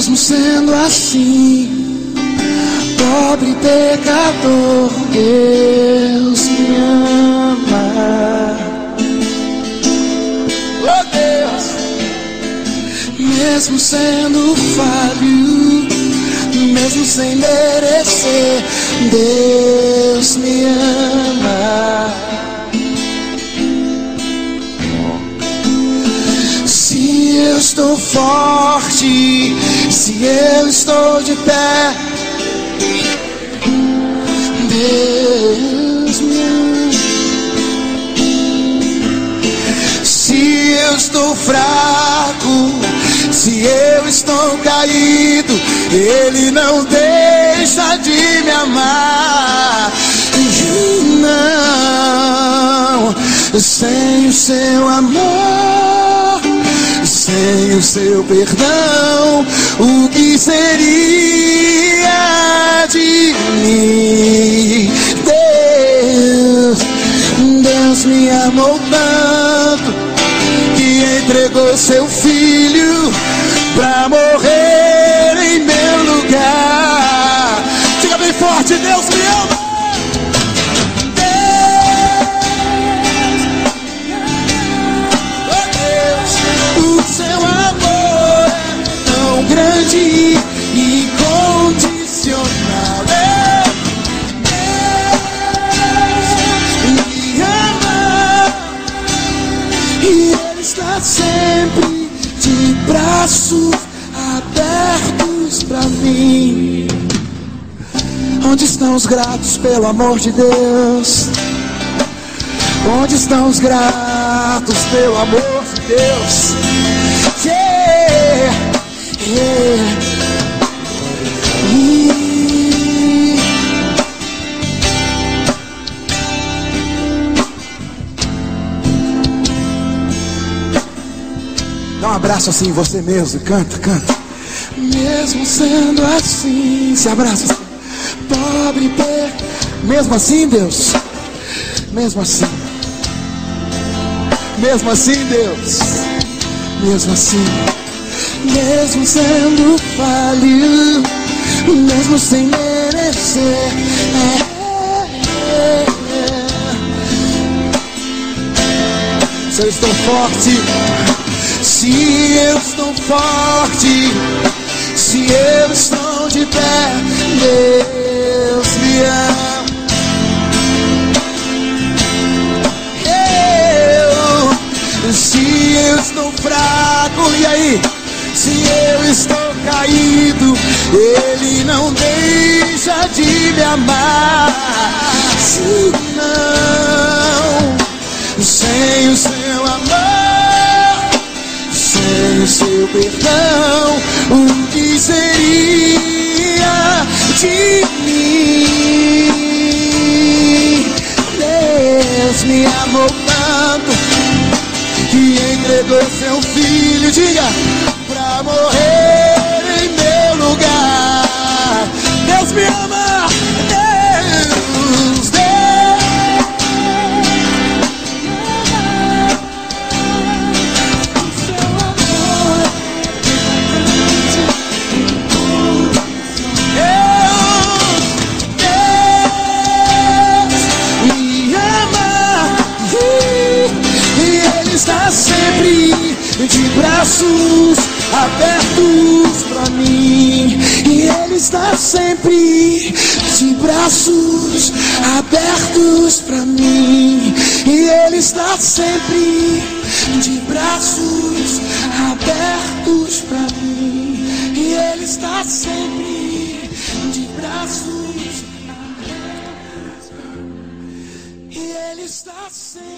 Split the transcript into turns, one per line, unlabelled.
Mesmo sendo assim, pobre pecador, Deus me ama. Oh Deus, mesmo sendo falho, mesmo sem merecer, Deus me ama. Estou forte, se eu estou de pé, Deus me. Se eu estou fraco, se eu estou caído, Ele não deixa de me amar. Não, sem o seu amor, sem o seu perdão, o que seria de mim? Deus, Deus me amou tanto que entregou seu filho grande e incondicional. Deus me ama. E Ele está sempre de braços abertos para mim. Onde estão os gratos pelo amor de Deus? Onde estão os gratos pelo amor de Deus? Yeah, Dá um abraço assim você mesmo, canta, canta. Mesmo sendo assim, se abraça. assim. Pobre, pe... mesmo assim, Deus. Mesmo assim. Mesmo assim, Deus. Mesmo assim. Mesmo sendo falho, mesmo sem merecer. É, é, é. Se eu estou forte, se eu estou forte, se eu estou de pé, Deus me ama. Eu, se eu estou fraco, e aí? Se eu estou caído, Ele não deixa de me amar. Se não, sem o seu amor, sem o seu perdão, o que seria de mim? Deus me amou tanto que entregou seu filho, diga, pra morrer em meu lugar. Deus me ama, Deus, Deus. Seu amor Deus, Deus me ama e Ele está sempre de braços abertos para mim. E Ele está sempre de braços abertos para mim. E Ele está sempre de braços abertos para mim. E Ele está sempre de braços abertos. E Ele está sempre